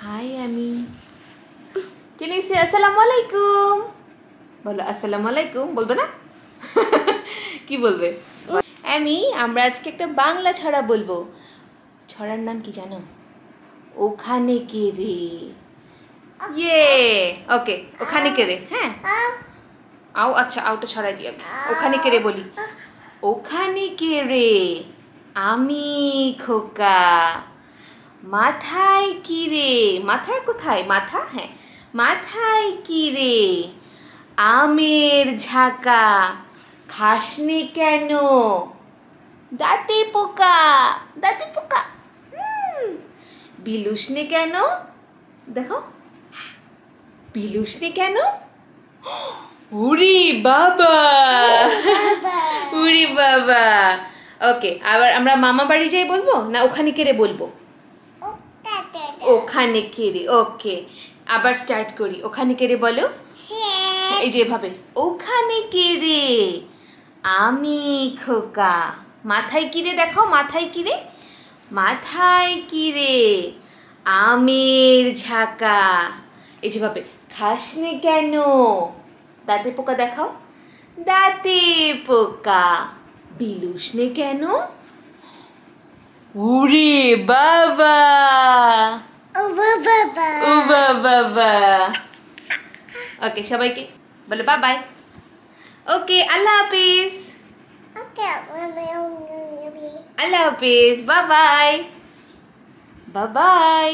High আমি কেন সে আসসালামু আলাইকুম বলো আসসালামু আলাইকুম বলবে না? কি বলবে? আমি আমরা আজকে একটা বাংলা ছড়া বলব। ছড়ার নাম কি জানো? ওখানে কে রে ইয়ে ওকে ওখানে কে রে হ্যাঁ? আও আচ্ছা আউটা ছড়াই দিও ওখানে কে রে বলি। ওখানে কে রে আমি খোকা। মাথায় কি রে? মাথায় কোথায়? মাথা? হ্যাঁ। মাথায় কি রে? আমের ঝাঁকা। খাসনি কেন? দাঁতে পোকা। দাঁতে পোকা। বিলুসনে কেন? দেখো। বিলুসনি কেন? উরি বাবা। উরি বাবা। ওকে আবার আমরা মামা বাড়ি যাই বলব? না ওখানে কেড়ে বলব? ওখানে কেড়ে ওকে। আবার স্টার্ট করি। ওখানে কেড়ে বলো? এই যে এভাবে। ওখানে কেড়ে। আমি খোকা। মাথায় কিরে দেখো মাথায় কিরে? মাথায় কিরে? আমের ঝাঁকা। এই যেভাবে খাসনি কেন? দাঁতে পোকা দেখাও। দাঁতে পোকা। বিলুসনে কেন? উরে বাবা। ওকে সবাইকে বলো বাই বাই ওকে আল্লাহ হাফিজ আল্লাহ হাফিজ বাই বাই বাই বাই